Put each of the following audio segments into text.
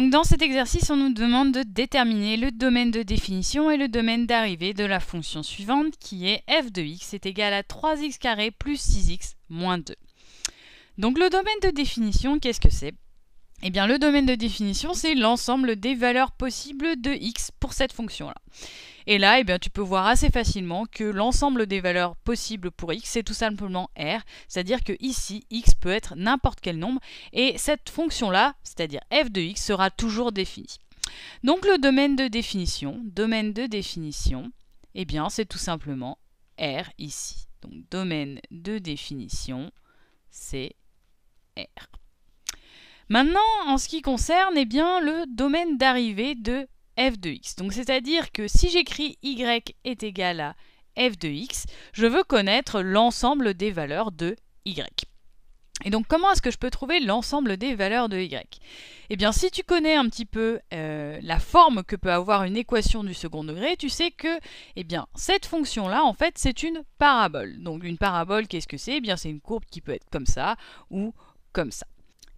Dans cet exercice, on nous demande de déterminer le domaine de définition et le domaine d'arrivée de la fonction suivante qui est f de x est égal à 3x carré plus 6x moins 2. Donc le domaine de définition, qu'est-ce que c'est? Eh bien le domaine de définition, c'est l'ensemble des valeurs possibles de x pour cette fonction-là. Et là, eh bien, tu peux voir assez facilement que l'ensemble des valeurs possibles pour x, c'est tout simplement r, c'est-à-dire que ici, x peut être n'importe quel nombre, et cette fonction-là, c'est-à-dire f de x, sera toujours définie. Donc le domaine de définition, domaine de définition, eh bien, c'est tout simplement r ici. Donc domaine de définition, c'est r. Maintenant, en ce qui concerne eh bien, le domaine d'arrivée de f de x. Donc c'est-à-dire que si j'écris y est égal à f de x, je veux connaître l'ensemble des valeurs de y. Et donc comment est-ce que je peux trouver l'ensemble des valeurs de y? Eh bien si tu connais un petit peu euh, la forme que peut avoir une équation du second degré, tu sais que eh bien, cette fonction-là, en fait, c'est une parabole. Donc une parabole, qu'est-ce que c'est? Eh bien c'est une courbe qui peut être comme ça ou comme ça.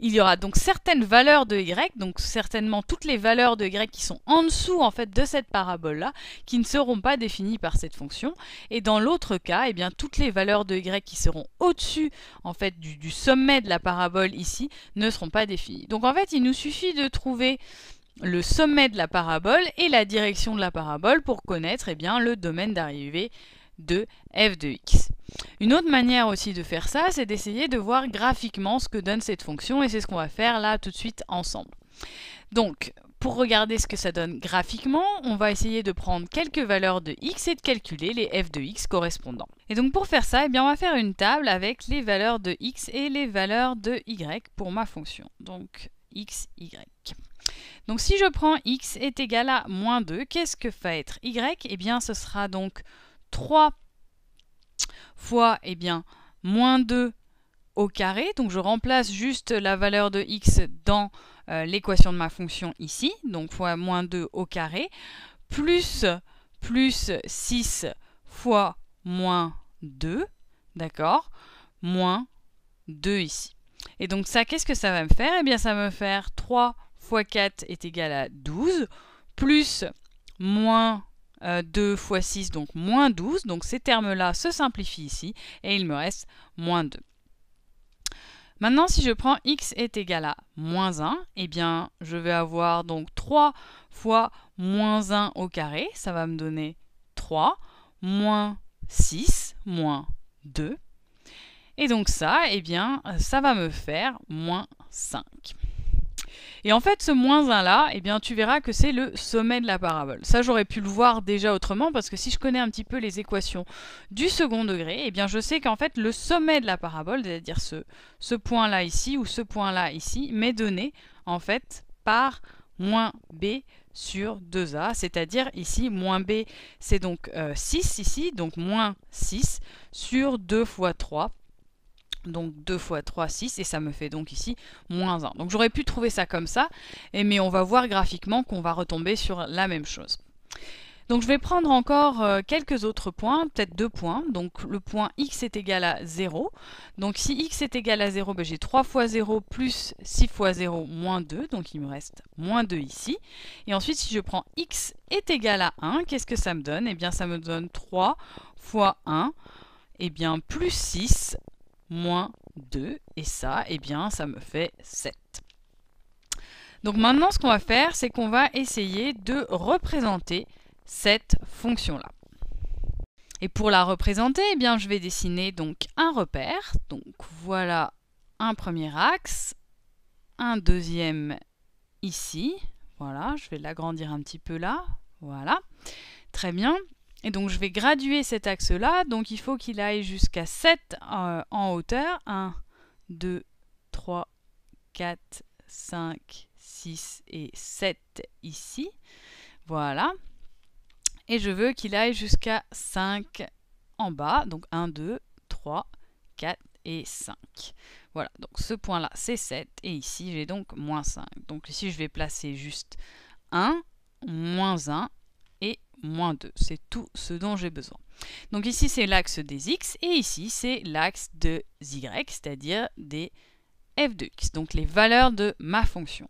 Il y aura donc certaines valeurs de y, donc certainement toutes les valeurs de y qui sont en dessous en fait de cette parabole-là, qui ne seront pas définies par cette fonction. Et dans l'autre cas, eh bien toutes les valeurs de y qui seront au-dessus en fait du, sommet de la parabole ici ne seront pas définies. Donc en fait, il nous suffit de trouver le sommet de la parabole et la direction de la parabole pour connaître eh bien, le domaine d'arrivée de f de x. Une autre manière aussi de faire ça, c'est d'essayer de voir graphiquement ce que donne cette fonction, et c'est ce qu'on va faire là tout de suite ensemble. Donc, pour regarder ce que ça donne graphiquement, on va essayer de prendre quelques valeurs de x et de calculer les f de x correspondants. Et donc pour faire ça, eh bien on va faire une table avec les valeurs de x et les valeurs de y pour ma fonction. Donc x, y. Donc si je prends x est égal à moins 2, qu'est-ce que va être y? Eh bien ce sera donc 3 fois eh bien, moins 2 au carré. Donc je remplace juste la valeur de x dans euh, l'équation de ma fonction ici. Donc fois moins 2 au carré. Plus, plus 6 fois moins 2. D'accord Moins 2 ici. Et donc ça, qu'est-ce que ça va me faire? Eh bien ça va me faire 3 fois 4 est égal à 12. Plus moins 2 fois 6, donc moins 12. Donc ces termes-là se simplifient ici et il me reste moins 2. Maintenant, si je prends x est égal à moins 1, eh bien, je vais avoir donc 3 fois moins 1 au carré, ça va me donner 3, moins 6, moins 2. Et donc ça, eh bien, ça va me faire moins 5. Et en fait, ce moins 1 là, eh bien, tu verras que c'est le sommet de la parabole. Ça, j'aurais pu le voir déjà autrement, parce que si je connais un petit peu les équations du second degré, eh bien, je sais qu'en fait, le sommet de la parabole, c'est-à-dire ce, ce point-là ici, ou ce point-là ici, m'est donné, en fait, par moins b sur 2a, c'est-à-dire ici, moins b, c'est donc 6 euh, ici, donc moins 6 sur 2 fois 3, donc 2 fois 3, 6, et ça me fait donc ici moins 1. Donc j'aurais pu trouver ça comme ça, mais on va voir graphiquement qu'on va retomber sur la même chose. Donc je vais prendre encore euh, quelques autres points, peut-être deux points. Donc le point x est égal à 0. Donc si x est égal à 0, ben, j'ai 3 fois 0 plus 6 fois 0 moins 2. Donc il me reste moins 2 ici. Et ensuite si je prends x est égal à 1, qu'est-ce que ça me donne? Eh bien ça me donne 3 fois 1, et bien plus 6 moins 2. Et ça, eh bien, ça me fait 7. Donc maintenant, ce qu'on va faire, c'est qu'on va essayer de représenter cette fonction-là. Et pour la représenter, eh bien, je vais dessiner donc un repère. Donc voilà un premier axe, un deuxième ici. Voilà, je vais l'agrandir un petit peu là. Voilà, très bien. Et donc je vais graduer cet axe-là, donc il faut qu'il aille jusqu'à 7 euh, en hauteur. 1, 2, 3, 4, 5, 6 et 7 ici. Voilà. Et je veux qu'il aille jusqu'à 5 en bas. Donc 1, 2, 3, 4 et 5. Voilà, donc ce point-là c'est 7 et ici j'ai donc moins 5. Donc ici je vais placer juste 1, moins 1 moins 2. C'est tout ce dont j'ai besoin. Donc ici, c'est l'axe des x, et ici, c'est l'axe des y, c'est-à-dire des f de x, donc les valeurs de ma fonction.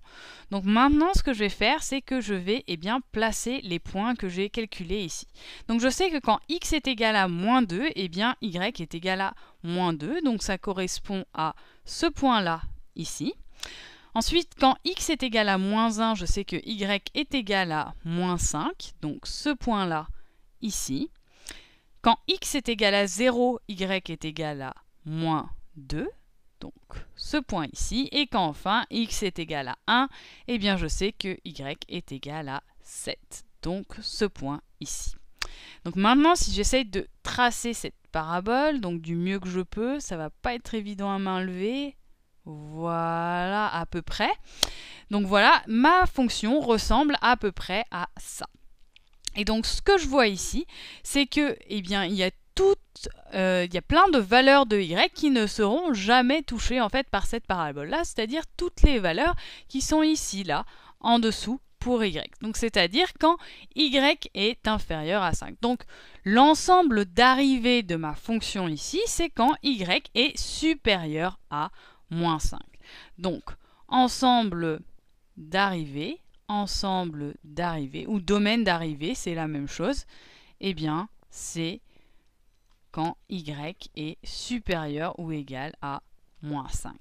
Donc maintenant, ce que je vais faire, c'est que je vais eh bien, placer les points que j'ai calculés ici. Donc je sais que quand x est égal à moins 2, eh bien y est égal à moins 2, donc ça correspond à ce point-là ici. Ensuite, quand x est égal à moins 1, je sais que y est égal à moins 5, donc ce point-là ici. Quand x est égal à 0, y est égal à moins 2, donc ce point ici. Et quand enfin x est égal à 1, eh bien je sais que y est égal à 7, donc ce point ici. Donc maintenant, si j'essaye de tracer cette parabole, donc du mieux que je peux, ça va pas être évident à main levée. Voilà, à peu près. Donc voilà, ma fonction ressemble à peu près à ça. Et donc ce que je vois ici, c'est que, eh bien, il y a euh, il y a plein de valeurs de y qui ne seront jamais touchées en fait par cette parabole-là, c'est-à-dire toutes les valeurs qui sont ici, là, en dessous pour y. Donc c'est-à-dire quand y est inférieur à 5. Donc l'ensemble d'arrivées de ma fonction ici, c'est quand y est supérieur à moins 5. Donc, ensemble d'arrivée, ensemble d'arrivée, ou domaine d'arrivée, c'est la même chose, eh bien, c'est quand y est supérieur ou égal à moins 5.